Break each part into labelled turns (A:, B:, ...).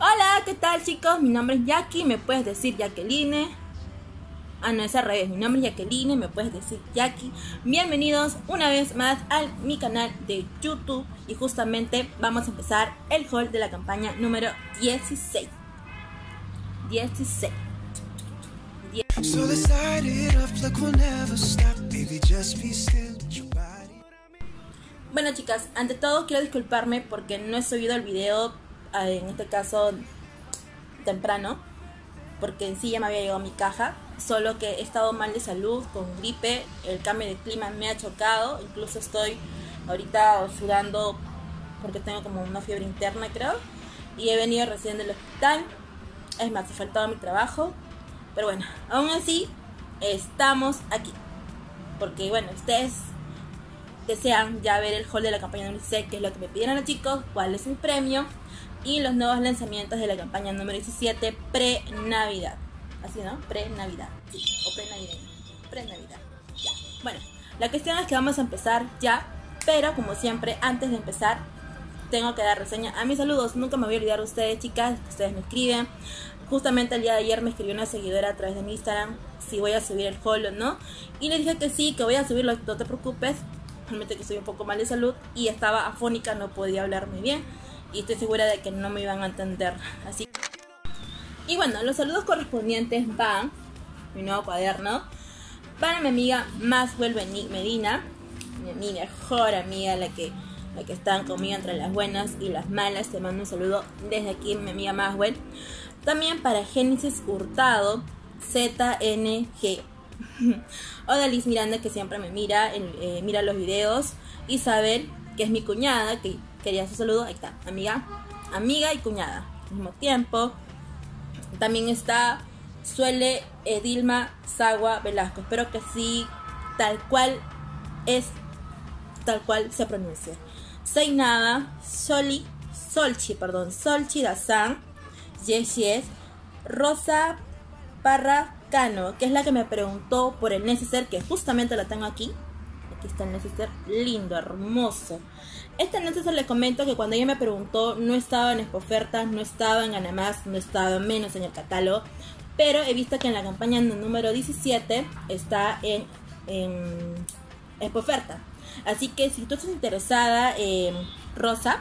A: Hola, ¿qué tal chicos? Mi nombre es Jackie, me puedes decir Jacqueline. Ah, no, es revés. Mi nombre es Jacqueline, me puedes decir Jackie. Bienvenidos una vez más a mi canal de YouTube. Y justamente vamos a empezar el haul de la campaña número 16. 16. Bueno chicas, ante todo quiero disculparme porque no he subido el video, eh, en este caso temprano, porque en sí ya me había llegado mi caja, solo que he estado mal de salud, con gripe, el cambio de clima me ha chocado, incluso estoy ahorita sudando porque tengo como una fiebre interna creo, y he venido recién del hospital, es más, he faltado mi trabajo, pero bueno, aún así estamos aquí, porque bueno, ustedes desean ya ver el haul de la campaña número 16, que es lo que me pidieron los chicos, cuál es el premio y los nuevos lanzamientos de la campaña número 17 pre-Navidad. Así, ¿no? Pre-Navidad. O pre-Navideño. Pre-Navidad. Ya. Bueno, la cuestión es que vamos a empezar ya, pero como siempre, antes de empezar, tengo que dar reseña a mis saludos. Nunca me voy a olvidar de ustedes, chicas, que ustedes me escriben. Justamente el día de ayer me escribió una seguidora a través de mi Instagram si voy a subir el haul o no. Y le dije que sí, que voy a subirlo, no te preocupes. Realmente que estoy un poco mal de salud y estaba afónica, no podía hablar muy bien. Y estoy segura de que no me iban a entender. Así y bueno, los saludos correspondientes van, mi nuevo cuaderno, para mi amiga Maswell Medina, mi mejor amiga, la que, la que están conmigo entre las buenas y las malas. Te mando un saludo desde aquí, mi amiga Maswell. También para Génesis Hurtado, ZNG. Odalis Miranda, que siempre me mira, eh, mira los videos. Isabel, que es mi cuñada, que quería su saludo. Ahí está, amiga, amiga y cuñada al mismo tiempo. También está Suele Edilma Sagua Velasco. Espero que sí, tal cual es, tal cual se pronuncia. Seinada, Soli, Solchi, perdón, Solchi Dazan, Yes Yes, Rosa Parracano, que es la que me preguntó por el neceser, que justamente la tengo aquí. Aquí está el neceser, lindo, hermoso. Este neceser le comento que cuando ella me preguntó no estaba en ofertas, no estaba en Ganamás, no estaba menos en el catálogo, pero he visto que en la campaña número 17 está en oferta. Así que si tú estás interesada en Rosa,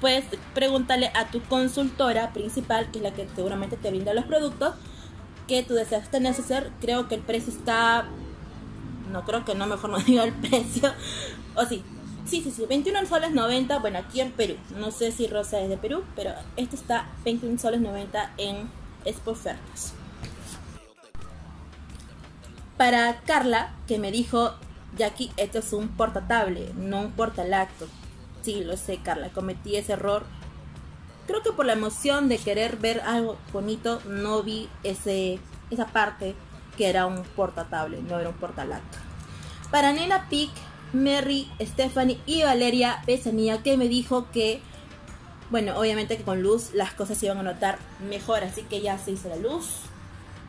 A: pues pregúntale a tu consultora principal, que es la que seguramente te brinda los productos que tú deseas tener. neceser. Creo que el precio está no creo que no, mejor no diga el precio. O sí, sí, sí, sí, 21 soles 90, bueno, aquí en Perú. No sé si Rosa es de Perú, pero esto está 21 soles 90 en Expo Ofertas. Para Carla, que me dijo, Jackie, esto es un portatable, no un portalacto. Sí, lo sé, Carla, cometí ese error. Creo que por la emoción de querer ver algo bonito, no vi ese, esa parte que era un portatable, no era un portalacto. Para Nena Pic, Mary, Stephanie y Valeria Besanía, que me dijo que, bueno, obviamente que con luz las cosas se iban a notar mejor, así que ya se hizo la luz,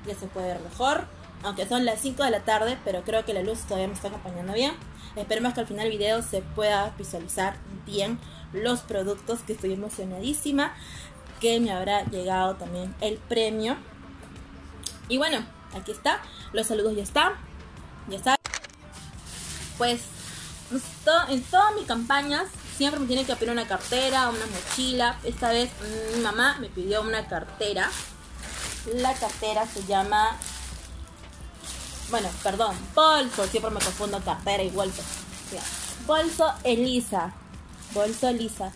A: ya se puede ver mejor, aunque son las 5 de la tarde, pero creo que la luz todavía me está acompañando bien. Esperemos que al final del video se pueda visualizar bien los productos, que estoy emocionadísima, que me habrá llegado también el premio. Y bueno, aquí está, los saludos ya están, ya está. Pues en todas mis campañas siempre me tienen que pedir una cartera, una mochila. Esta vez mi mamá me pidió una cartera. La cartera se llama bueno, perdón, bolso, siempre me confundo cartera y bolso. Ya. Bolso Elisa. Bolso Elisa.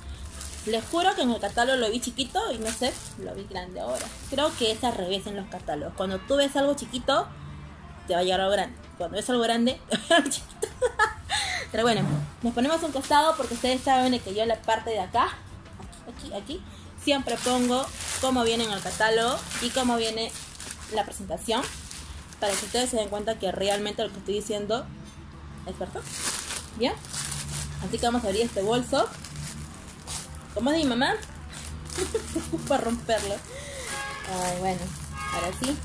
A: Les juro que en el catálogo lo vi chiquito y no sé, lo vi grande ahora. Creo que es al revés en los catálogos. Cuando tú ves algo chiquito, te va a llegar algo grande. Cuando ves algo grande, te va a llegar chiquito. Pero bueno, nos ponemos un costado porque ustedes saben que yo en la parte de acá, aquí, aquí, siempre pongo cómo viene en el catálogo y cómo viene la presentación para que ustedes se den cuenta que realmente lo que estoy diciendo es verdad. ¿Ya? Así que vamos a abrir este bolso. ¿Cómo es mi mamá? para romperlo. Ay, bueno, ahora sí.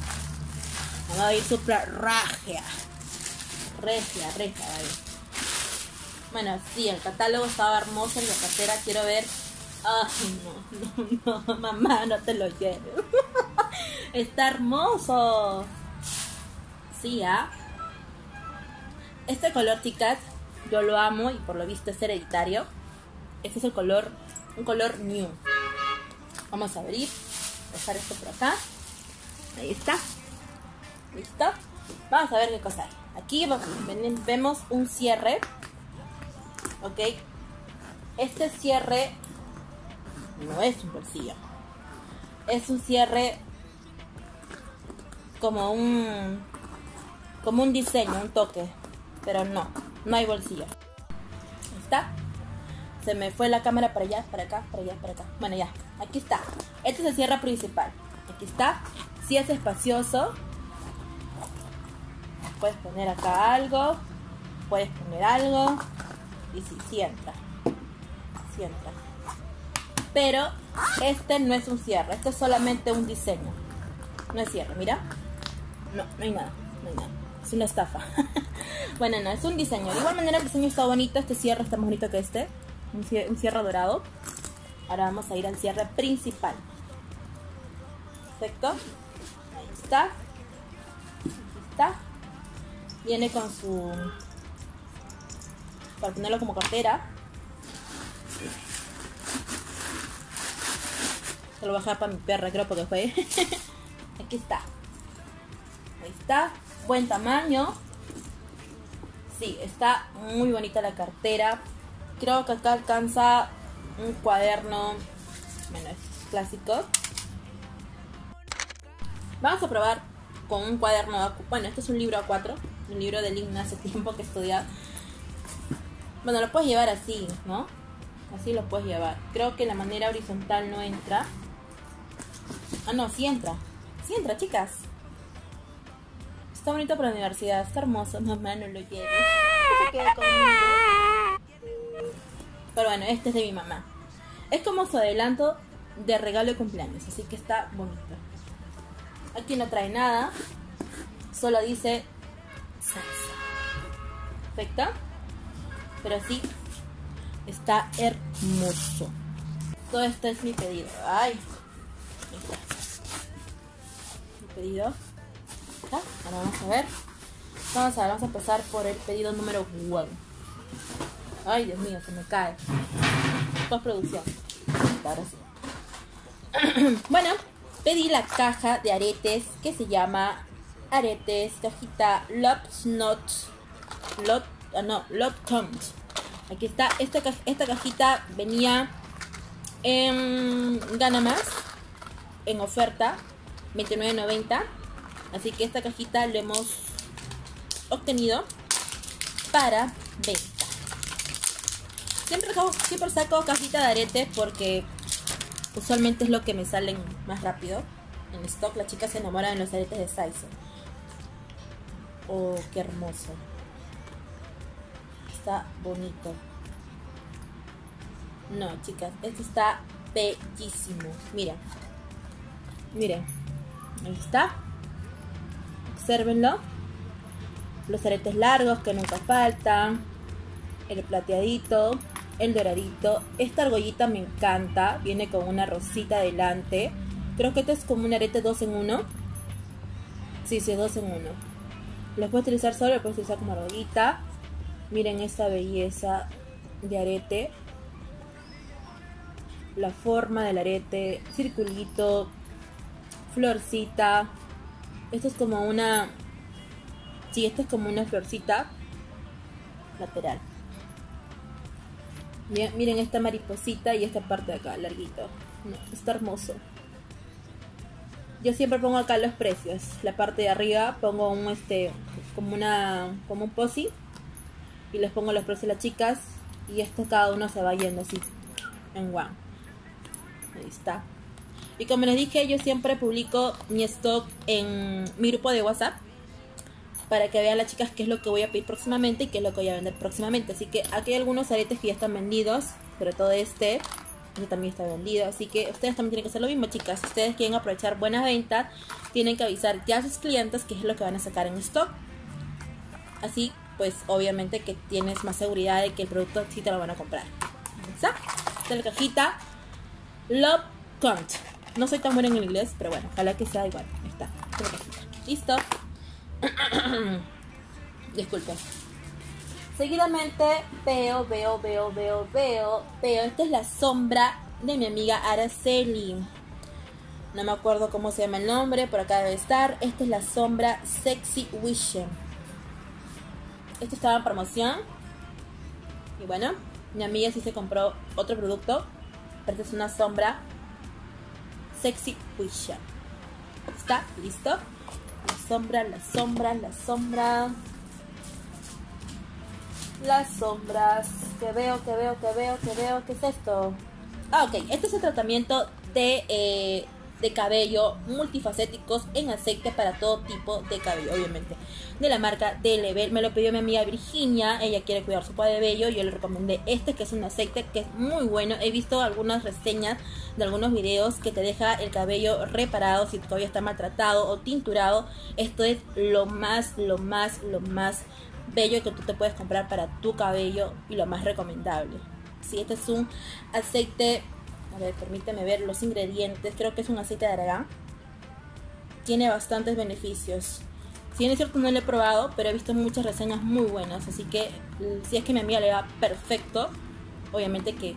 A: Vamos a ir super ragia. regia, regia, vale. Bueno, sí, el catálogo estaba hermoso en la cartera. Quiero ver. Ay, no, no, no, mamá, no te lo lleves. Está hermoso. Este color, chicas, yo lo amo y por lo visto es hereditario. Este es el color, un color new. Vamos a abrir, dejar esto por acá. Ahí está. ¿Listo? Vamos a ver qué cosa hay. Aquí vemos un cierre. ¿Ok? Este cierre no es un bolsillo. Es un cierre como un como un diseño, un toque, pero no, no hay bolsillo. ¿Está? Se me fue la cámara para allá, para acá, para allá, para acá. Bueno, ya, aquí está. Este es el cierre principal. Aquí está. Si es espacioso. Puedes poner acá algo. Puedes poner algo. Y si, sí, entra. Sí entra. Pero este no es un cierre. Este es solamente un diseño. No es cierre, mira. No, no hay nada. Es una estafa. bueno, no, es un diseño. De igual manera el diseño está bonito. Este cierre está más bonito que este. Un cierre, dorado. Ahora vamos a ir al cierre principal. Perfecto. Ahí está. Aquí está. Viene con su... Para ponerlo como cartera. Se lo voy a dejar para mi perra, creo, porque fue... Aquí está. Ahí está. Buen tamaño. Sí, está muy bonita la cartera. Creo que acá alcanza un cuaderno. Clásico. Vamos a probar con un cuaderno. Bueno, este es un libro A4. Un libro de Link hace tiempo que estudiar. Bueno, lo puedes llevar así, ¿no? Así lo puedes llevar. Creo que la manera horizontal no entra. Ah, no, sí entra. Sí entra, chicas. Está bonito para la universidad. Está hermoso. Mamá, no lo lleves. Conmigo. Pero bueno, este es de mi mamá. Es como su adelanto de regalo de cumpleaños. Así que está bonito. Aquí no trae nada. Solo dice salsa. Perfecto. Pero sí, está hermoso. Todo esto es mi pedido. Ay. Mi pedido. Ahora vamos a ver. Vamos a ver, vamos a empezar por el pedido número 1. Ay, Dios mío, se me cae. Postproducción. Ahora sí. bueno, pedí la caja de aretes que se llama aretes, cajita Love Not Lot, ah, no, Count. Aquí está, esta, esta cajita venía en Gana Más, en oferta, 29.90. Así que esta cajita lo hemos obtenido para venta. Siempre, saco cajita de aretes porque usualmente es lo que me salen más rápido. En stock las chicas se enamoran de los aretes de Saizo. Oh, qué hermoso. Está bonito. No, chicas, esto está bellísimo. Mira. Miren. Ahí está. Obsérvenlo. Los aretes largos que nunca faltan. El plateadito. El doradito. Esta argollita me encanta. Viene con una rosita delante. Creo que este es como un arete 2 en 1. Sí, sí, 2 en 1. Lo puedes utilizar solo, lo puedes utilizar como argollita. Miren esta belleza de arete. La forma del arete, circulito, florcita. Esto es como una... Sí, esto es como una florcita lateral. Miren esta mariposita y esta parte de acá, larguito. está hermoso. Yo siempre pongo acá los precios. La parte de arriba pongo un este como una como un posi y les pongo los precios a las chicas y esto cada uno se va yendo así en one. Ahí está. Y como les dije, yo siempre publico mi stock en mi grupo de WhatsApp para que vean las chicas qué es lo que voy a pedir próximamente y qué es lo que voy a vender próximamente. Así que aquí hay algunos aretes que ya están vendidos, sobre todo este, este también está vendido. Así que ustedes también tienen que hacer lo mismo, chicas. Si ustedes quieren aprovechar buenas ventas, tienen que avisar ya a sus clientes qué es lo que van a sacar en stock. Así pues obviamente que tienes más seguridad de que el producto sí te lo van a comprar. ¿Está? Esta es la cajita. Love Count. No soy tan buena en inglés, pero bueno, ojalá que sea igual. Ahí está. Listo. Disculpen. Seguidamente veo, veo, veo, veo, veo, veo. Esta es la sombra de mi amiga Araceli. No me acuerdo cómo se llama el nombre, por acá debe estar. Esta es la sombra Sexy Vision. Esta estaba en promoción. Y bueno, mi amiga sí se compró otro producto. Pero esta es una sombra Sexy Vision. ¿Está? ¿Listo? La sombra, la sombra, la sombra. Las sombras. Que veo, que veo, que veo, que veo. ¿Qué es esto? Ah, ok. Este es el tratamiento de, eh, de cabello multifacéticos en aceite para todo tipo de cabello, obviamente. De la marca de Level. Me lo pidió mi amiga Virginia. Ella quiere cuidar su cabello. Yo le recomendé este, que es un aceite que es muy bueno. He visto algunas reseñas de algunos videos que te deja el cabello reparado si tu cabello está maltratado o tinturado. Esto es lo más, lo más, lo más bello que tú te puedes comprar para tu cabello y lo más recomendable. Si este es un aceite, a ver, permíteme ver los ingredientes, creo que es un aceite de argán. Tiene bastantes beneficios. Si bien es cierto no lo he probado, pero he visto muchas reseñas muy buenas, así que si es que mi amiga le va perfecto, obviamente que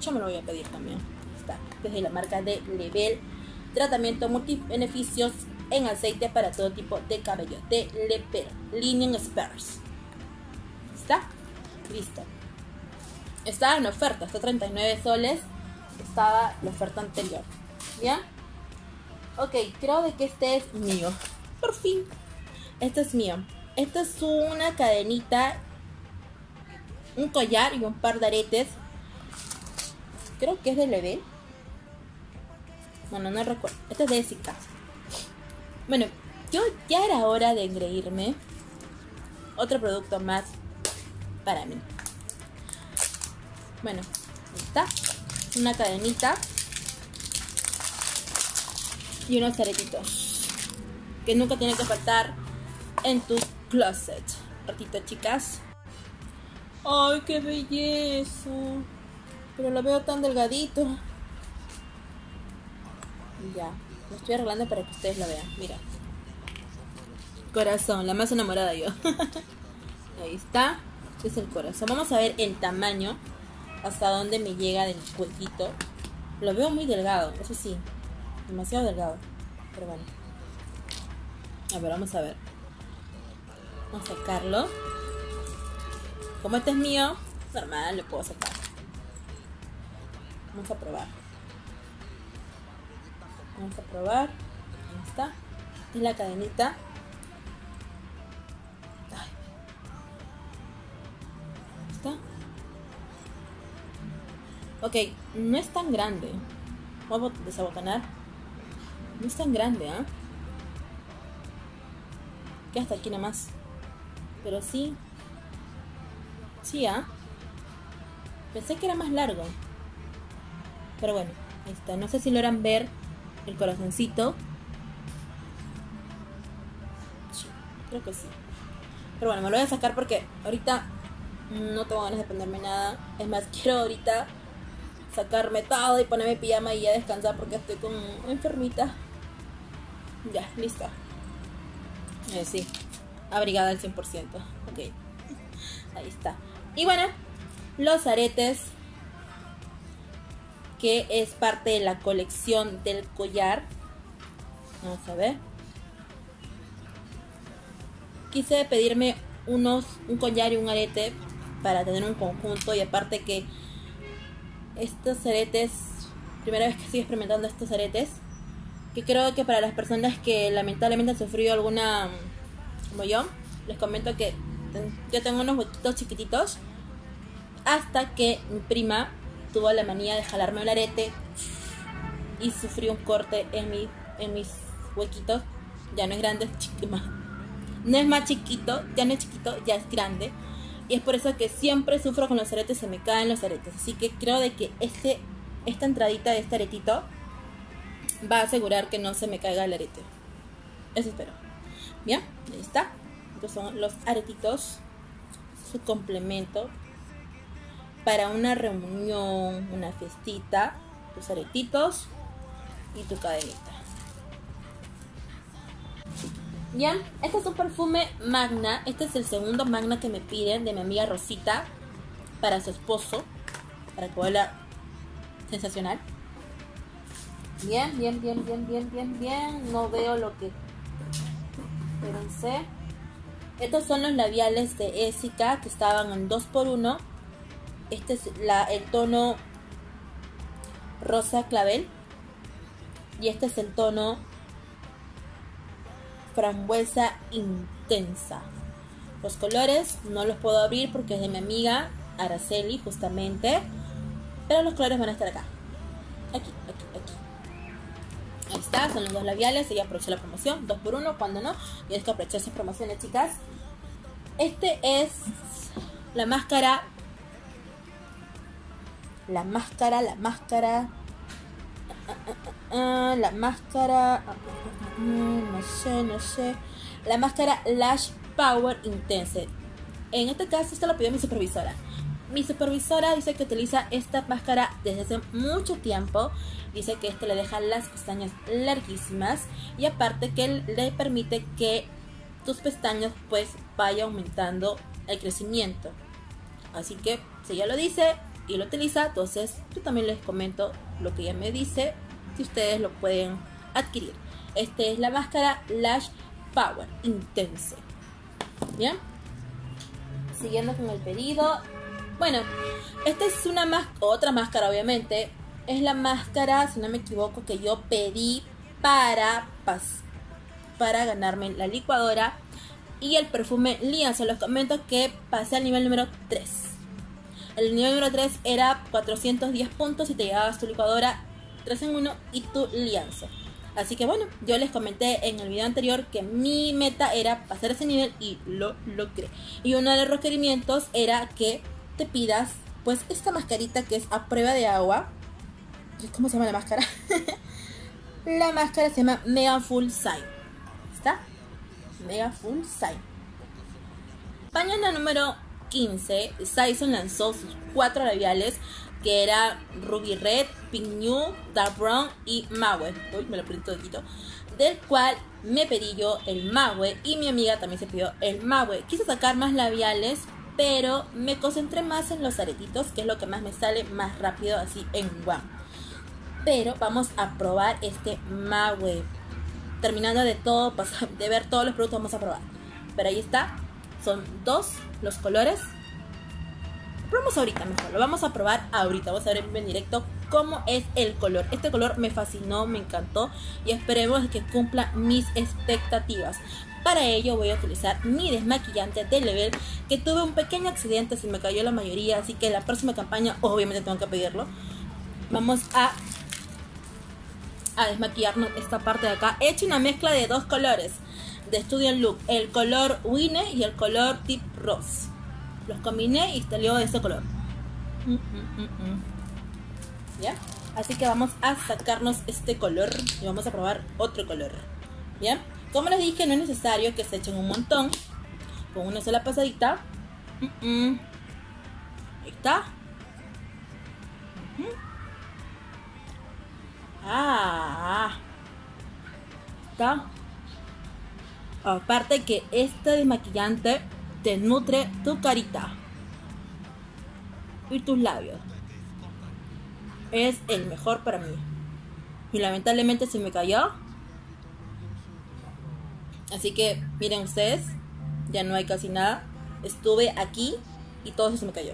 A: yo me lo voy a pedir también. Está, desde la marca de Level, tratamiento multibeneficios en aceite para todo tipo de cabello de Leper, Linen Spurs. ¿Está? Listo. Estaba en oferta, está 39 soles. Estaba la oferta anterior. ¿Ya? Ok, creo de que este es mío. Por fin. Este es mío. Esta es una cadenita, un collar y un par de aretes. Creo que es de Level. Bueno, no recuerdo. Este es de Jessica. Bueno, yo ya era hora de engreírme otro producto más para mí. Bueno, ahí está. Una cadenita. Y unos aretitos. Que nunca tienen que faltar en tu closet. Ratito, chicas. ¡Ay, qué belleza! Pero lo veo tan delgadito. Ya, lo estoy arreglando para que ustedes lo vean. Mira. Corazón, la más enamorada yo. Ahí está. Este es el corazón. Vamos a ver el tamaño. Hasta dónde me llega del huequito. Lo veo muy delgado, eso sí. Demasiado delgado. Pero bueno. A ver, vamos a ver. Vamos a sacarlo. Como este es mío, normal, lo puedo sacar. Vamos a probar. Vamos a probar. Ahí está. Y la cadenita. Ok, no es tan grande. Vamos a desabotonar. No es tan grande, ¿ah? Que hasta aquí nada más. Pero sí. Sí, ¿ah? Pensé que era más largo. Pero bueno, ahí está. No sé si logran ver el corazoncito. Sí, creo que sí. Pero bueno, me lo voy a sacar porque ahorita no tengo ganas de ponerme nada. Es más, quiero ahorita sacarme todo y ponerme pijama y ya descansar porque estoy como enfermita. Ya, listo. Eh, sí, abrigada al 100%. Ok, ahí está. Y bueno, los aretes que es parte de la colección del collar. Vamos a ver. Quise pedirme unos, un collar y un arete para tener un conjunto y aparte que estos aretes, primera vez que estoy experimentando estos aretes, que creo que para las personas que lamentablemente han sufrido alguna, como yo, les comento que yo tengo unos huequitos chiquititos hasta que mi prima tuvo la manía de jalarme el arete y sufrí un corte en, mi, en mis huequitos. Ya no es grande, es chiquito. No es más chiquito, ya no es chiquito, ya es grande. Y es por eso que siempre sufro con los aretes, se me caen los aretes. Así que creo de que este, esta entradita de este aretito va a asegurar que no se me caiga el arete. Eso espero. Bien, ahí está. Estos son los aretitos. su complemento para una reunión, una fiestita, tus aretitos y tu cadenita. Ya, este es un perfume Magna. Este es el segundo Magna que me piden de mi amiga Rosita para su esposo, para que huela sensacional. Bien, bien, bien, bien, bien, bien, bien. No veo lo que. Espérense. Estos son los labiales de Essica que estaban en 2x1. Este es la, el tono rosa clavel. Y este es el tono frambuesa intensa. Los colores no los puedo abrir porque es de mi amiga Araceli justamente. Pero los colores van a estar acá. Aquí, aquí, aquí. Ahí está, son los dos labiales. Ella aprovechó la promoción, dos por uno, cuando no. Y es que aprovechar esas promociones, chicas. Este es la máscara. La máscara, la máscara. la máscara. No sé, no sé. La máscara Lash Power Intense. En este caso, esta lo pidió mi supervisora. Mi supervisora dice que utiliza esta máscara desde hace mucho tiempo. Dice que este le deja las pestañas larguísimas y aparte que le permite que tus pestañas pues vaya aumentando el crecimiento. Así que si ella lo dice y lo utiliza, entonces yo también les comento lo que ella me dice si ustedes lo pueden adquirir. Este es la máscara Lash Power Intense. ¿Bien? Siguiendo con el pedido. Bueno, esta es una más otra máscara, obviamente. Es la máscara, si no me equivoco, que yo pedí para, para ganarme la licuadora. Y el perfume Lian. Los comento que pasé al nivel número 3. El nivel número 3 era 410 puntos y te llegabas tu licuadora 3 en 1 y tu lianza. Así que bueno, yo les comenté en el video anterior que mi meta era pasar ese nivel y lo logré. Y uno de los requerimientos era que te pidas pues esta mascarita que es a prueba de agua. ¿Cómo se llama la máscara? la máscara se llama Mega Full Sign. ¿Está? Mega Full Sign. Mañana número 15, Saison lanzó sus cuatro labiales que era Ruby Red, Pink New, Dark Brown y Maue. Uy, me lo perdí todito. Del cual me pedí yo el Maue y mi amiga también se pidió el Maue. Quise sacar más labiales, pero me concentré más en los aretitos, que es lo que más me sale más rápido así en one. Pero vamos a probar este Maue. Terminando de todo, de ver todos los productos, vamos a probar. Pero ahí está. Son dos los colores probamos ahorita mejor, lo vamos a probar ahorita, vamos a ver en directo cómo es el color. Este color me fascinó, me encantó y esperemos que cumpla mis expectativas. Para ello voy a utilizar mi desmaquillante de level que tuve un pequeño accidente, se me cayó la mayoría, así que la próxima campaña obviamente tengo que pedirlo. Vamos a a desmaquillarnos esta parte de acá. He hecho una mezcla de dos colores de Studio Look, el color Winnie y el color Tip Rose. Los combiné y salió de ese color. Mm, mm, mm, ¿Ya? Así que vamos a sacarnos este color y vamos a probar otro color. ¿Ya? Como les dije, no es necesario que se echen un montón. Con una sola pasadita. Ahí está. Ah. Está. Aparte que este desmaquillante te nutre tu carita y tus labios. Es el mejor para mí. Y lamentablemente se me cayó. Así que miren ustedes, ya no hay casi nada. Estuve aquí y todo eso se me cayó.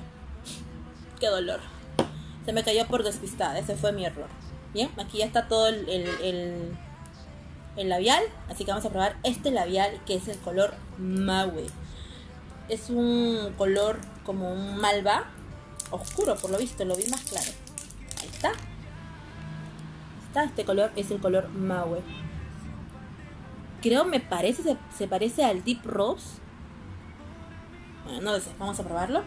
A: Qué dolor. Se me cayó por despistada, ese fue mi error. Bien, aquí ya está todo el, el, el labial. Así que vamos a probar este labial que es el color Maui es un color como un malva oscuro, por lo visto, lo vi más claro. Ahí está. Está, este color es el color Maue. Creo, me parece, se, se parece al Deep Rose. Bueno, no lo sé, vamos a probarlo.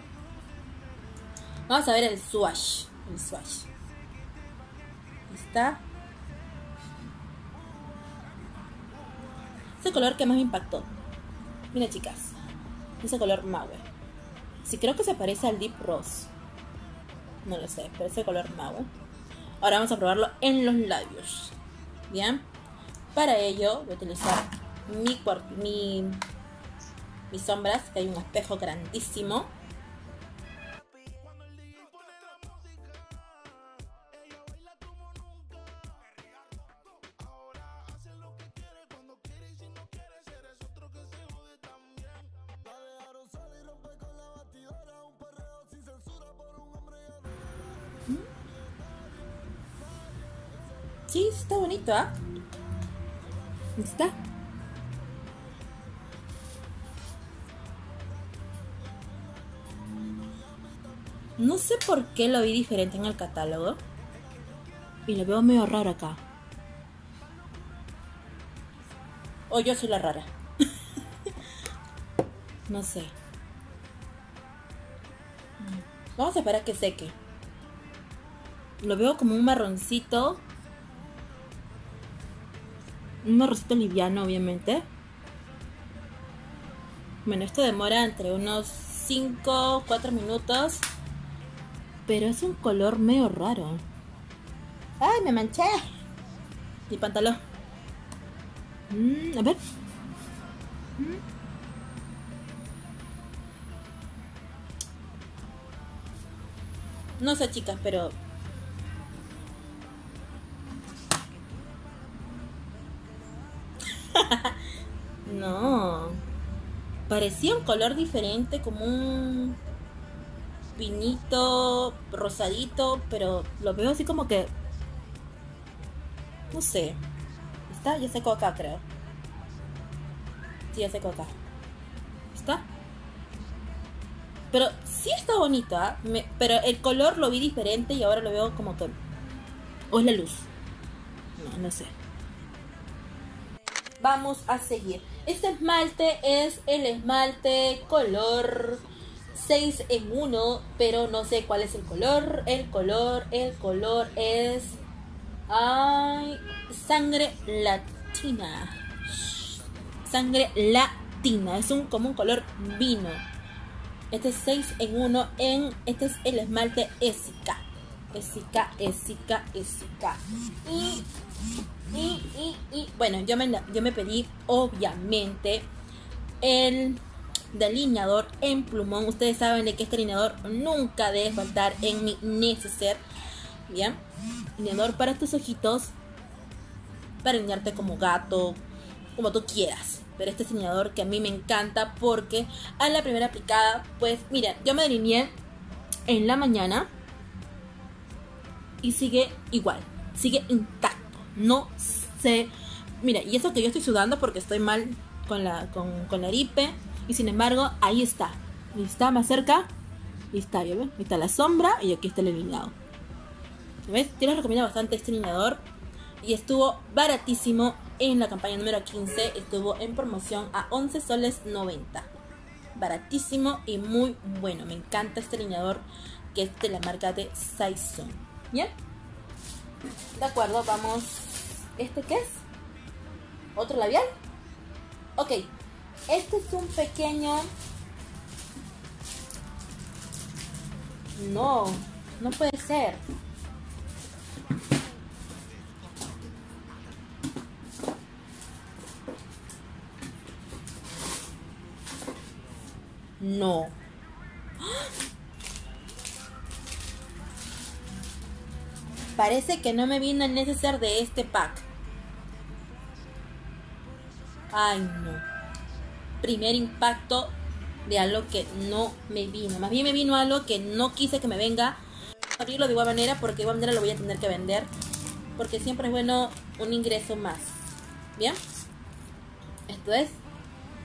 A: Vamos a ver el Swash. El Swash. Ahí está. Es el color que más me impactó. Mira, chicas ese color Maue. Sí, creo que se parece al Deep Rose. No lo sé, pero es el color mago. Ahora vamos a probarlo en los labios. Bien. Para ello voy a utilizar mi, mi, mis sombras, que hay un espejo grandísimo. No sé por qué lo vi diferente en el catálogo. Y lo veo medio raro acá. O yo soy la rara. no sé. Vamos a esperar a que seque. Lo veo como un marroncito un arrocito liviano, obviamente. Bueno, esto demora entre unos 5, 4 minutos. Pero es un color medio raro. ¡Ay, me manché! Mi pantalón. Mm, a ver. Mm. No sé, chicas, pero no. Parecía un color diferente, como un pinito rosadito, pero lo veo así como que... No sé. ¿Está? Ya secó acá, creo. Sí, ya secó acá. ¿Está? Pero sí está bonita, ¿ah? pero el color lo vi diferente y ahora lo veo como que... ¿O es la luz? No, no sé vamos a seguir. Este esmalte es el esmalte color 6 en 1, pero no sé cuál es el color. El color, el color es... Ay, sangre latina. Sangre latina. Es un como un color vino. Este es 6 en 1 en... Este es el esmalte Esica. Esica, Esica, Esica. Y y, y, bueno, yo me, yo me pedí obviamente el delineador en plumón. Ustedes saben de que este delineador nunca debe faltar en mi neceser. Bien, delineador para tus ojitos. Para delinearte como gato, como tú quieras. Pero este delineador que a mí me encanta porque a la primera aplicada, pues miren, yo me delineé en la mañana y sigue igual, sigue intacto no sé. Mira, y eso que yo estoy sudando porque estoy mal con la, con, con la gripe. Y sin embargo, ahí está. Y está más cerca. Está, ¿ya? Ahí está la sombra y aquí está el alineado. ¿Ves? Yo les recomiendo bastante este alineador. Y estuvo baratísimo en la campaña número 15. Estuvo en promoción a 11 soles 90. Baratísimo y muy bueno. Me encanta este alineador que es de la marca de Saison. ¿Bien? De acuerdo, vamos ¿Este qué es? ¿Otro labial? Ok, este es un pequeño... No, no puede ser. No. Parece que no me vino el neceser de este pack. Ay, no. Primer impacto de algo que no me vino. Más bien me vino algo que no quise que me venga. Abrirlo de igual manera porque de igual manera lo voy a tener que vender. Porque siempre es bueno un ingreso más. Bien. Esto es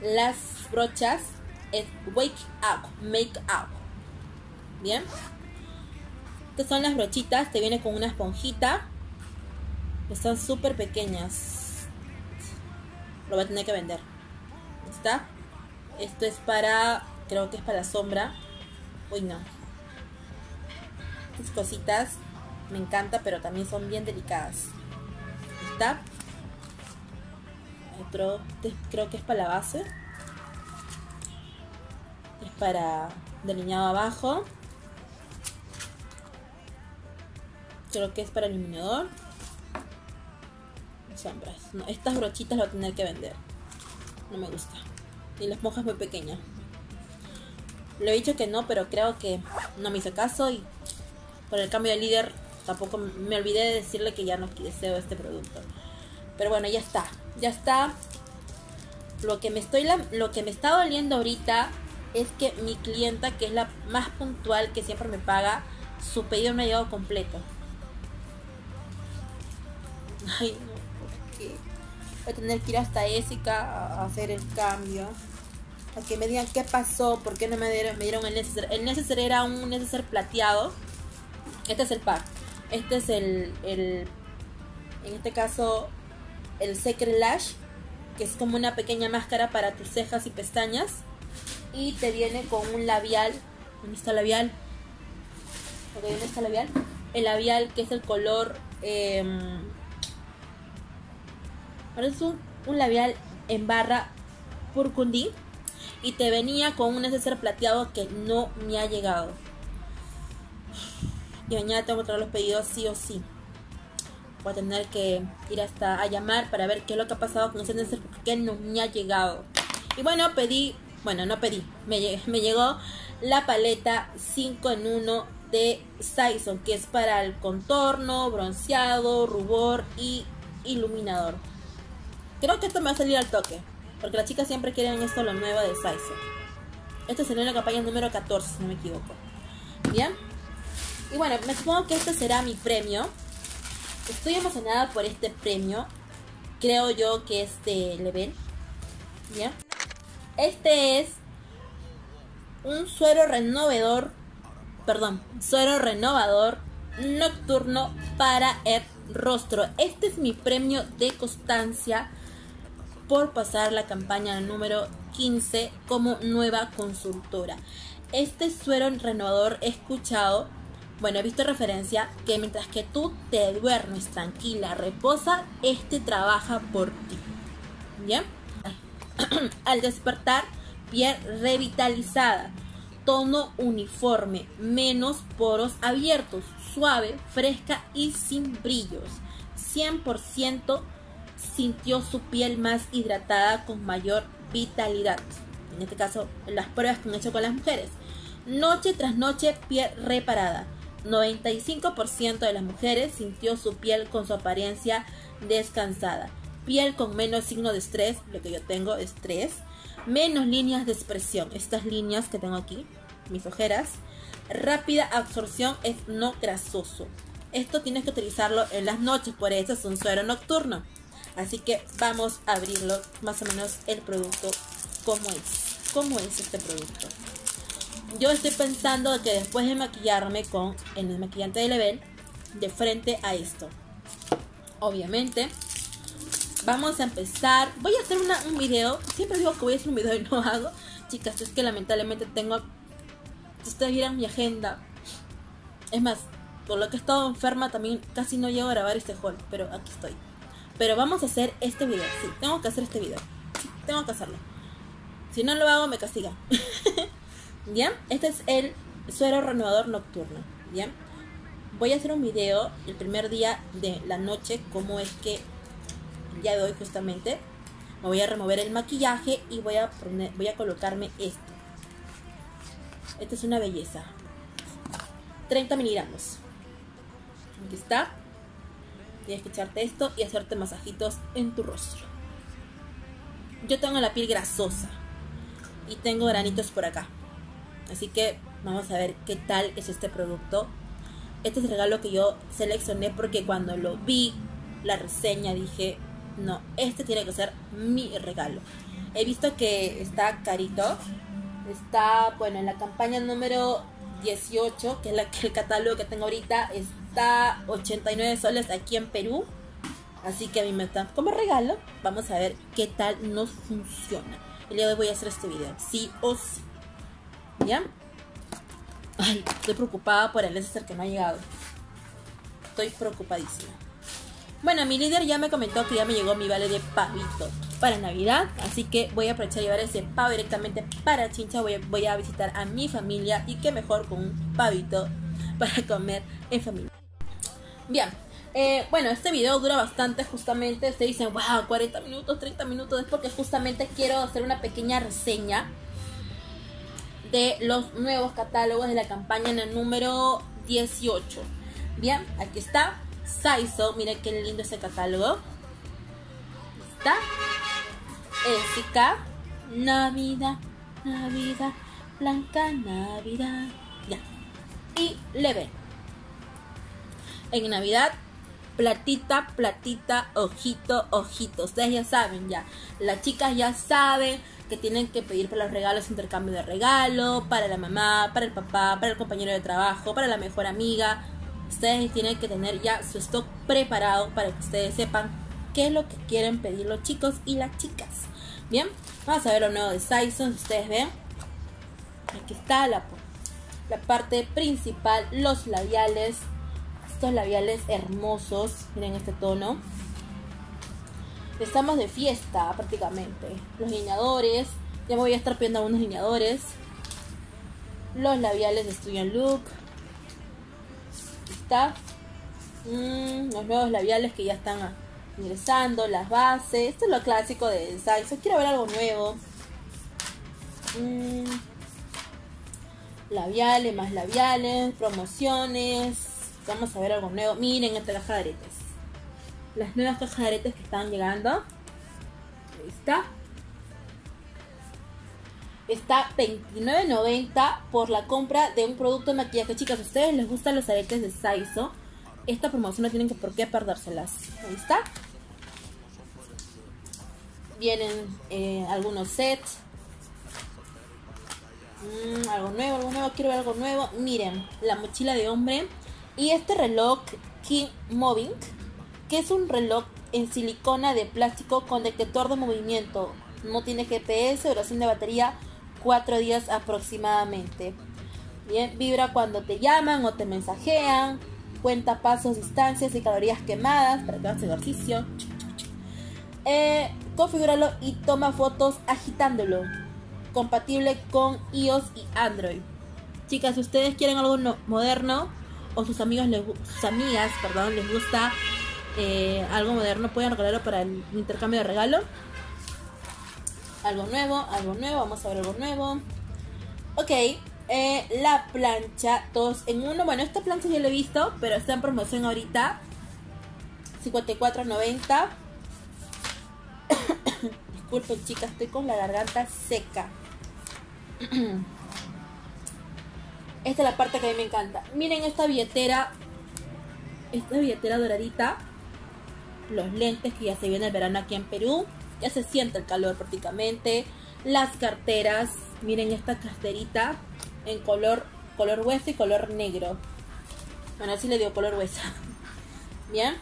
A: las brochas. Es Wake Up, Make Up. Bien. Estas son las brochitas. Te viene con una esponjita. Están súper pequeñas lo voy a tener que vender. ¿Está? Esto es para, creo que es para sombra. Uy, no. Estas cositas me encanta, pero también son bien delicadas. ¿Está? Otro, este creo que es para la base. Es para delineado abajo. Creo que es para iluminador. Sombras. Estas brochitas las voy a tener que vender. No me gusta. Y las monjas muy pequeñas. Le he dicho que no, pero creo que no me hizo caso y por el cambio de líder tampoco me olvidé de decirle que ya no deseo este producto. Pero bueno, ya está. Ya está. Lo que me estoy lo que me está doliendo ahorita es que mi clienta, que es la más puntual que siempre me paga, su pedido me ha llegado completo. Ay, no, ¿por qué? Voy a tener que ir hasta Ésica a hacer el cambio. A que me digan qué pasó, por qué no me dieron, el neceser. El neceser era un neceser plateado. Este es el par. Este es el, el en este caso, el Secret Lash, que es como una pequeña máscara para tus cejas y pestañas. Y te viene con un labial. ¿Dónde está el labial? ¿Dónde está el labial? El labial que es el color... Eh, es un, un labial en barra purcundí y te venía con un neceser plateado que no me ha llegado. Y mañana tengo que traer los pedidos sí o sí. Voy a tener que ir hasta a llamar para ver qué es lo que ha pasado con ese neceser porque no me ha llegado. Y bueno, pedí, bueno, no pedí, me, me llegó la paleta 5 en 1 de Saison, que es para el contorno, bronceado, rubor y iluminador. Creo que esto me va a salir al toque. Porque las chicas siempre quieren esto, lo nuevo de Saizo. Este sería la campaña número 14, si no me equivoco. ¿Bien? Y bueno, me supongo que este será mi premio. Estoy emocionada por este premio. Creo yo que es de Level. ¿Bien? Este es un suero renovador. Perdón, suero renovador nocturno para el rostro. Este es mi premio de constancia por pasar la campaña número 15 como nueva consultora. Este suero renovador he escuchado, bueno, he visto referencia que mientras que tú te duermes tranquila, reposa, este trabaja por ti. ¿Bien? Al despertar, piel revitalizada, tono uniforme, menos poros abiertos, suave, fresca y sin brillos. 100% sintió su piel más hidratada con mayor vitalidad. En este caso, las pruebas que han hecho con las mujeres. Noche tras noche, piel reparada. 95% de las mujeres sintió su piel con su apariencia descansada. Piel con menos signo de estrés, lo que yo tengo es estrés. Menos líneas de expresión, estas líneas que tengo aquí, mis ojeras. Rápida absorción es no grasoso. Esto tienes que utilizarlo en las noches, por eso es un suero nocturno. Así que vamos a abrirlo más o menos el producto cómo es. ¿Cómo es este producto? Yo estoy pensando que después de maquillarme con el maquillante de Level de frente a esto. Obviamente, vamos a empezar. Voy a hacer un video. Siempre digo que voy a hacer un video y no hago. Chicas, es que lamentablemente tengo. Si ustedes vieran mi agenda. Es más, por lo que he estado enferma también casi no llego a grabar este haul. Pero aquí estoy. Pero vamos a hacer este video. Sí, tengo que hacer este video. tengo que hacerlo. Si no lo hago, me castiga. ¿Bien? Este es el suero renovador nocturno. ¿Bien? Voy a hacer un video el primer día de la noche, como es que día de hoy justamente me voy a remover el maquillaje y voy a, voy a colocarme esto. Esta es una belleza. 30 miligramos. Aquí está. Tienes que echarte esto y hacerte masajitos en tu rostro. Yo tengo la piel grasosa y tengo granitos por acá. Así que vamos a ver qué tal es este producto. Este es el regalo que yo seleccioné porque cuando lo vi, la reseña, dije, no, este tiene que ser mi regalo. He visto que está carito. Está, bueno, en la campaña número 18, que es la, que el catálogo que tengo ahorita, es está 89 soles aquí en Perú. Así que a mí me está como regalo. Vamos a ver qué tal nos funciona. El día de hoy voy a hacer este video. Sí o sí. ¿Ya? Ay, estoy preocupada por el Lester que no ha llegado. Estoy preocupadísima. Bueno, mi líder ya me comentó que ya me llegó mi vale de pavito. para Navidad. Así que voy a aprovechar y llevar ese pavo directamente para Chincha. Voy a, voy a visitar a mi familia y qué mejor con un pavito para comer en familia. Bien, eh, bueno, este video dura bastante justamente. Ustedes dicen, wow, 40 minutos, 30 minutos. Es porque justamente quiero hacer una pequeña reseña de los nuevos catálogos de la campaña en el número 18. Bien, aquí está. Saizo, miren qué lindo ese catálogo. Está. Ésica. Navidad, Navidad, Blanca Navidad. Ya. Y Leve. En Navidad platita, platita, ojito, ojito. Ustedes ya saben ya. Las chicas ya saben que tienen que pedir para los regalos intercambio de regalo, para la mamá, para el papá, para el compañero de trabajo, para la mejor amiga. Ustedes tienen que tener ya su stock preparado para que ustedes sepan qué es lo que quieren pedir los chicos y las chicas. Bien, vamos a ver lo nuevo de Sison. Ustedes ven, aquí está la, la parte principal, los labiales labiales hermosos. Miren este tono. Estamos de fiesta prácticamente. Los lineadores. Ya me voy a estar pidiendo algunos lineadores. Los labiales de Studio Look. Está. Mm, los nuevos labiales que ya están ingresando. Las bases. Esto es lo clásico de Saizo. Quiero ver algo nuevo. Mm, labiales, más labiales. Promociones Vamos a ver algo nuevo. Miren esta caja de aretes. Las nuevas cajas de aretes que están llegando. Ahí está. Está 29.90 por la compra de un producto de maquillaje. Chicas, a ustedes les gustan los aretes de Saizo. Esta promoción no tienen que por qué perdérselas. Ahí está. Vienen eh, algunos sets. Mm, algo nuevo, algo nuevo. Quiero ver algo nuevo. Miren, la mochila de hombre y este reloj King Moving, que es un reloj en silicona de plástico con detector de movimiento. No tiene GPS, duración de batería 4 días aproximadamente. Bien, vibra cuando te llaman o te mensajean. Cuenta pasos, distancias y calorías quemadas para que hagas ejercicio. Eh, configúralo y toma fotos agitándolo. Compatible con iOS y Android. Chicas, si ustedes quieren algo moderno, o sus amigos les, sus amigas, perdón, les gusta eh, algo moderno, pueden regalarlo para el intercambio de regalo. Algo nuevo, algo nuevo, vamos a ver algo nuevo. Ok, eh, la plancha, dos en uno. Bueno, esta plancha ya la he visto, pero está en promoción ahorita. 54.90. Disculpen chicas, estoy con la garganta seca. Esta es la parte que a mí me encanta. Miren esta billetera. Esta billetera doradita. Los lentes que ya se viene el verano aquí en Perú. Ya se siente el calor prácticamente. Las carteras. Miren esta carterita. En color, color hueso y color negro. Bueno, así le dio color hueso. Bien.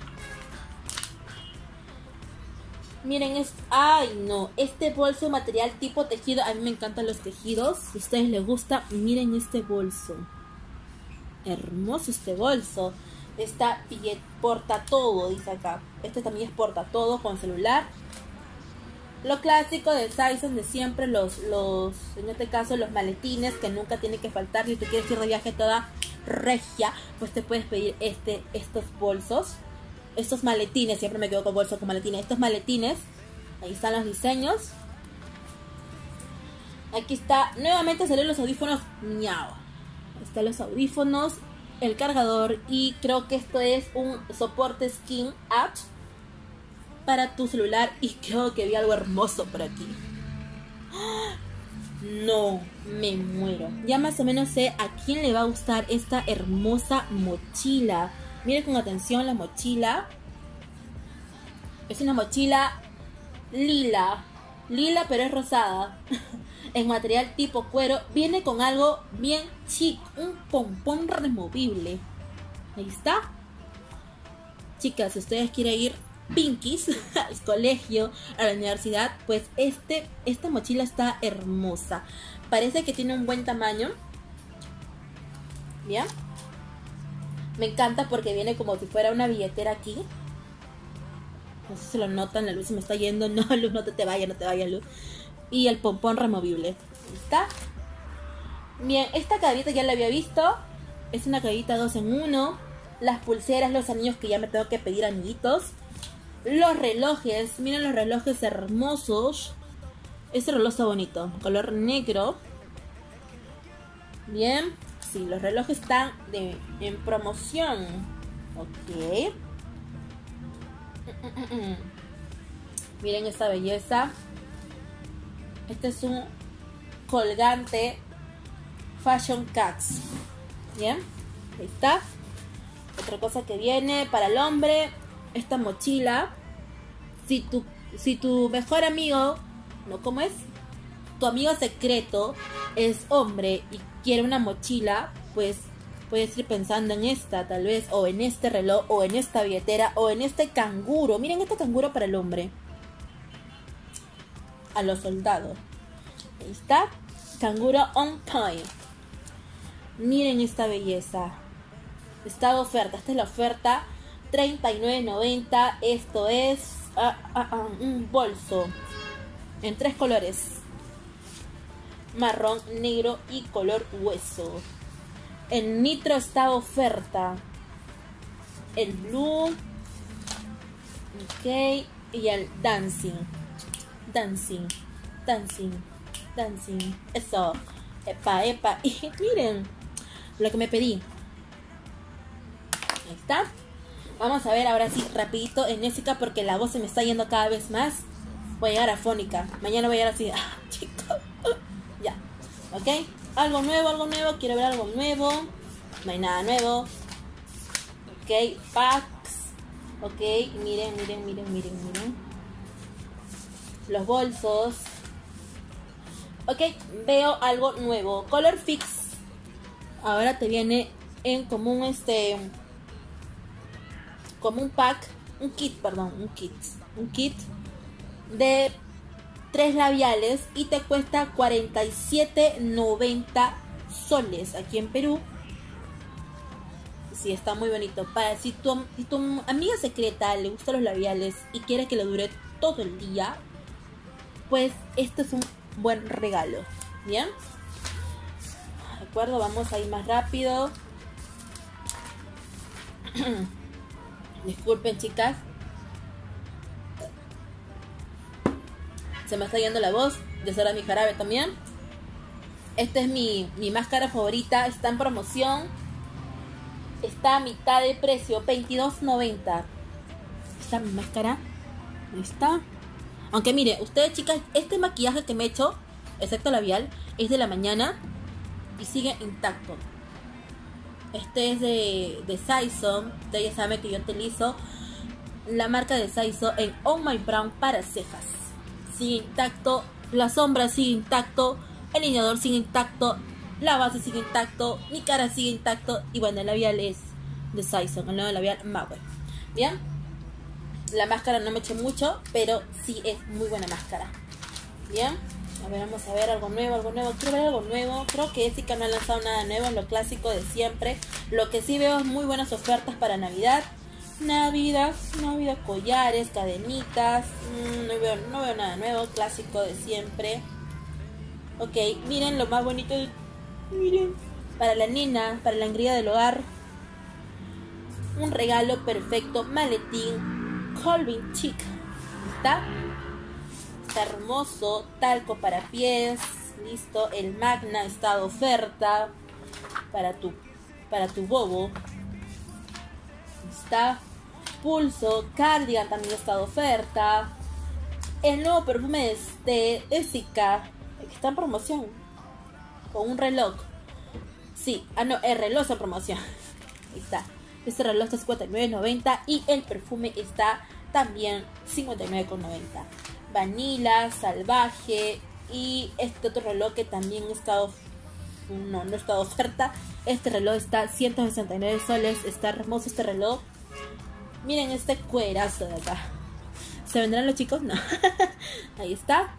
A: Miren, es. ¡Ay, no! Este bolso material tipo tejido. A mí me encantan los tejidos. Si a ustedes les gusta, miren este bolso. Hermoso este bolso. Está porta todo, dice acá. Este también es porta todo con celular. Lo clásico de Sison de siempre, los, los, en este caso, los maletines que nunca tienen que faltar. Si tú quieres ir de viaje toda regia, pues te puedes pedir este, estos bolsos estos maletines, siempre me quedo con bolso con maletines, estos maletines, ahí están los diseños. Aquí está, nuevamente salieron los audífonos, miau. Están los audífonos, el cargador y creo que esto es un soporte skin app para tu celular y creo que vi algo hermoso por aquí. No, me muero. Ya más o menos sé a quién le va a gustar esta hermosa mochila. Miren con atención la mochila. Es una mochila lila. Lila pero es rosada. en material tipo cuero. Viene con algo bien chic. Un pompón removible. Ahí está. Chicas, si ustedes quieren ir pinkies al colegio, a la universidad, pues este, esta mochila está hermosa. Parece que tiene un buen tamaño. ¿Bien? Me encanta porque viene como si fuera una billetera aquí. No sé si lo notan, la luz se me está yendo. No, luz, no te, te vayas, no te vayas, luz. Y el pompón removible. ¿Está? Bien, esta cadenita ya la había visto. Es una cadenita 2 en 1. Las pulseras, los anillos que ya me tengo que pedir amiguitos. Los relojes, miren los relojes hermosos. Este reloj está bonito, color negro. Bien, sí, los relojes están en promoción. Ok. Miren esta belleza. Este es un colgante Fashion Cats. Bien, ahí está. Otra cosa que viene para el hombre, esta mochila. Si tu, si tu mejor amigo, ¿no? ¿Cómo es? Tu amigo secreto es hombre y quiere una mochila, pues puedes ir pensando en esta, tal vez, o en este reloj, o en esta billetera, o en este canguro. Miren este canguro para el hombre. A los soldados. Ahí está. Canguro on time. Miren esta belleza. Está de oferta. Esta es la oferta. 39.90. Esto es ah, ah, ah, un bolso. En tres colores. Marrón, negro y color hueso. El nitro está oferta. El blue. Ok. Y el dancing. Dancing. Dancing. Dancing. Eso. Epa, epa. Y miren lo que me pedí. Ahí está. Vamos a ver ahora sí, rapidito en Ésica porque la voz se me está yendo cada vez más. Voy a llegar a fónica. Mañana voy a llegar así. ¿Ok? Algo nuevo, algo nuevo. Quiero ver algo nuevo. No hay nada nuevo. Ok. Packs. Ok. Miren, miren, miren, miren, miren. Los bolsos. Ok. Veo algo nuevo. Color Fix. Ahora te viene en común este como un pack, un kit, perdón, un kit, un kit de tres labiales y te cuesta 47.90 soles aquí en Perú. Sí, está muy bonito. Para si tu, si tu amiga secreta le gustan los labiales y quiere que le dure todo el día, pues este es un buen regalo. ¿Bien? De acuerdo, vamos a ir más rápido. Disculpen, chicas. Se me está yendo la voz. De ser mi jarabe también. Esta es mi, mi máscara favorita. Está en promoción. Está a mitad de precio. 22.90. Está mi máscara. Ahí está. Aunque mire, ustedes chicas, este maquillaje que me he hecho, excepto labial, es de la mañana y sigue intacto. Este es de, de Saison. Ustedes saben que yo utilizo la marca de Saison en On My Brown para cejas. Sigue intacto. La sombra sigue intacto. El lineador sigue intacto. La base sigue intacto. Mi cara sigue intacto. Y bueno, el labial es de Saison. El nuevo labial Mauer. Bien. La máscara no me eché mucho. Pero sí es muy buena máscara. Bien. A ver, vamos a ver algo nuevo, algo nuevo. Quiero ver algo nuevo. Creo que Essica no ha lanzado nada nuevo lo clásico de siempre. Lo que sí veo es muy buenas ofertas para Navidad. Navidad, Navidad, collares, cadenitas. Mm, no, veo, no veo nada nuevo, clásico de siempre. Ok, miren lo más bonito. Miren, para la nena, para la alegría del hogar. Un regalo perfecto, maletín, Colvin Chic. ¿Está? Está hermoso, talco para pies, listo, el Magna está de oferta para tu, para tu bobo. Está pulso, cardigan también está de oferta. El nuevo perfume de Essica, que está en promoción, con un reloj. Sí, ah no, el reloj está en promoción. Ahí está. Este reloj está 59.90 y el perfume está también 59.90 vanilla, salvaje y este otro reloj que también está no, no está de oferta. Este reloj está 169 soles, está hermoso este reloj. Miren este cuerazo de acá. ¿Se vendrán los chicos? No. Ahí está.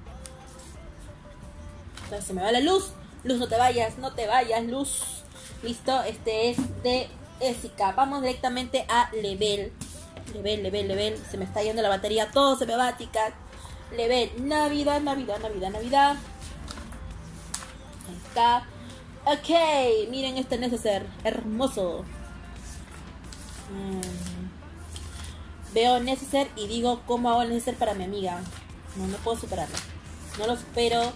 A: Entonces se me va la luz. Luz, no te vayas, no te vayas, luz. Listo, este es de Essica. Vamos directamente a Level. Level, level, level. Se me está yendo la batería. Todo se me va, chicas. Level. Navidad, Navidad, Navidad, Navidad. Ahí está. Ok. Miren este neceser. Hermoso. Mm. Veo neceser y digo cómo hago neceser para mi amiga. No, no puedo superarlo. No lo supero.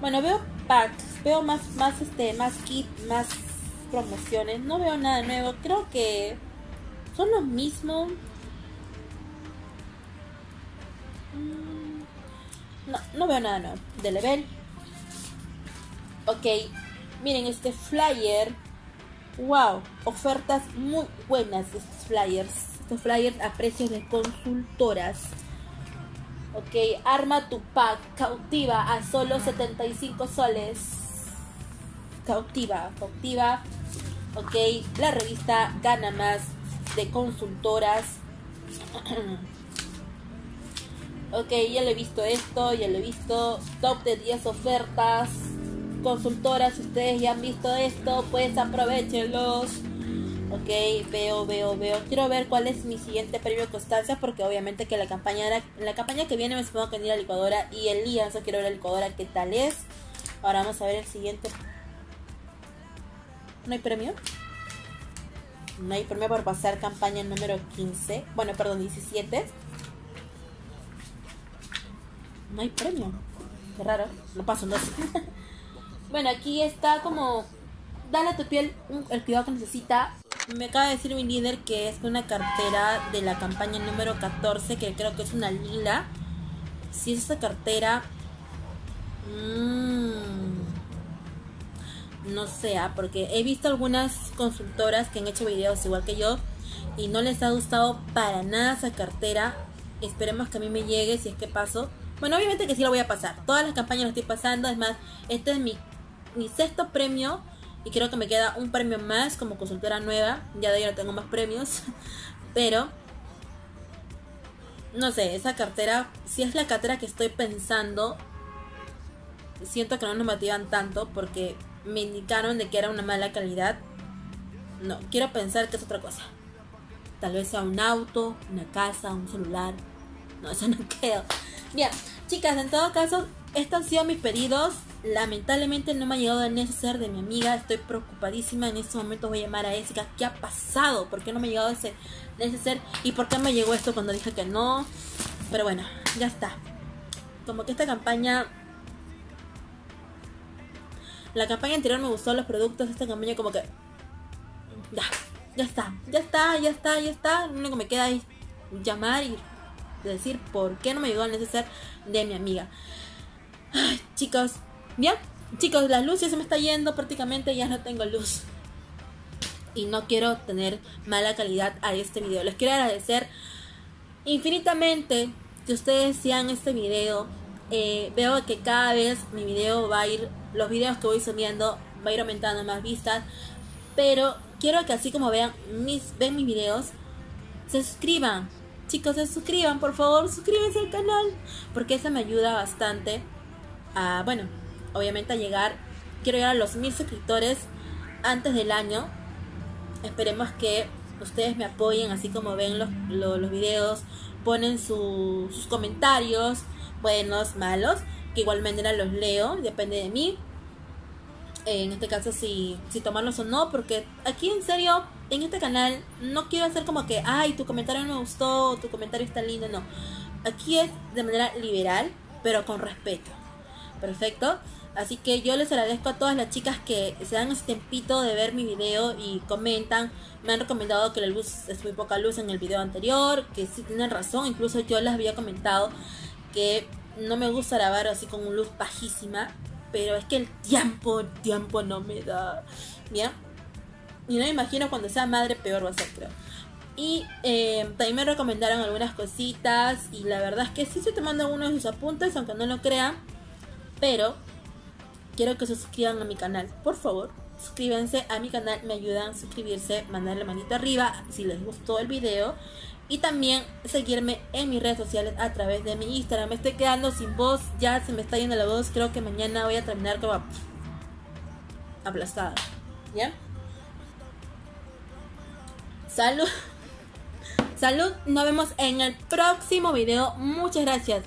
A: Bueno, veo packs. Veo más, más, este, más kit, más promociones. No veo nada nuevo. Creo que son los mismos. Mm, no, no veo nada nuevo. De level. Ok. Miren este flyer. Wow. Ofertas muy buenas estos flyers. Estos flyers a precios de consultoras. Ok, arma tu pack, cautiva a solo 75 soles. Cautiva, cautiva. Ok, la revista Gana Más de consultoras. ok, ya le he visto esto, ya lo he visto. Top de 10 ofertas. Consultoras, ustedes ya han visto esto, pues aprovechenlos. Ok, veo, veo, veo. Quiero ver cuál es mi siguiente premio constancia porque obviamente que la campaña la campaña que viene me supongo que viene la licuadora y el lienzo. Quiero ver la licuadora qué tal es. Ahora vamos a ver el siguiente. ¿No hay premio? No hay premio por pasar campaña número 15. Bueno, perdón, 17. No hay premio. Qué raro. Lo paso entonces. bueno, aquí está como... Dale a tu piel el cuidado que necesita. Me acaba de decir mi líder que es una cartera de la campaña número 14, que creo que es una lila. Si es esa cartera... Mmm, no sea, porque he visto algunas consultoras que han hecho videos igual que yo y no les ha gustado para nada esa cartera. Esperemos que a mí me llegue si es que paso. Bueno, obviamente que sí lo voy a pasar. Todas las campañas lo estoy pasando. Es más, este es mi sexto premio y creo que me queda un premio más como consultora nueva. Ya de ahí no tengo más premios. Pero, no sé, esa cartera, si es la cartera que estoy pensando, siento que no nos motivan tanto porque me indicaron de que era una mala calidad. No, quiero pensar que es otra cosa. Tal vez sea un auto, una casa, un celular. No, eso no creo. Bien, chicas, en todo caso, estos han sido mis pedidos. Lamentablemente no me ha llegado el neceser de mi amiga. Estoy preocupadísima. En este momento voy a llamar a Jessica. ¿Qué ha pasado? ¿Por qué no me ha llegado ese neceser? ¿Y por qué me llegó esto cuando dije que no? Pero bueno, ya está. Como que esta campaña... La campaña anterior me gustó los productos. Esta campaña como que... Ya, ya está. Ya está, ya está, ya está. Lo único que me queda es llamar y decir por qué no me llegó el neceser de mi amiga. Chicos, Bien, chicos, la luz ya se me está yendo prácticamente, ya no tengo luz. Y no quiero tener mala calidad a este video. Les quiero agradecer infinitamente que ustedes sean este video. Eh, veo que cada vez mi video va a ir, los videos que voy subiendo va a ir aumentando más vistas. Pero quiero que así como vean mis, ven mis videos, se suscriban. Chicos, se suscriban, por favor, suscríbanse al canal. Porque eso me ayuda bastante a, bueno, obviamente a llegar, quiero llegar a los mil suscriptores antes del año. Esperemos que ustedes me apoyen, así como ven los, los, videos, ponen sus comentarios, buenos, malos, que igualmente los leo, depende de mí. En este caso, si, si tomarlos o no, porque aquí en serio, en este canal, no quiero hacer como que, ay, tu comentario no me gustó, tu comentario está lindo, no. Aquí es de manera liberal, pero con respeto. Perfecto. Así que yo les agradezco a todas las chicas que se dan ese tempito de ver mi video y comentan. Me han recomendado que la luz es muy poca luz en el video anterior, que sí tienen razón. Incluso yo les había comentado que no me gusta grabar así con luz bajísima. Pero es que el tiempo, el tiempo no me da. Bien. Y no me imagino cuando sea madre peor va a ser, creo. Y eh, también me recomendaron algunas cositas. Y la verdad es que sí estoy tomando algunos de sus apuntes, aunque no lo crean. Pero quiero que se suscriban a mi canal. Por favor, suscríbanse a mi canal, me ayudan a suscribirse, mandarle manito arriba si les gustó el video. Y también seguirme en mis redes sociales a través de mi Instagram. Me estoy quedando sin voz, ya se me está yendo la voz. Creo que mañana voy a terminar como aplastada. ¿Ya? Salud. Salud, nos vemos en el próximo video. Muchas gracias.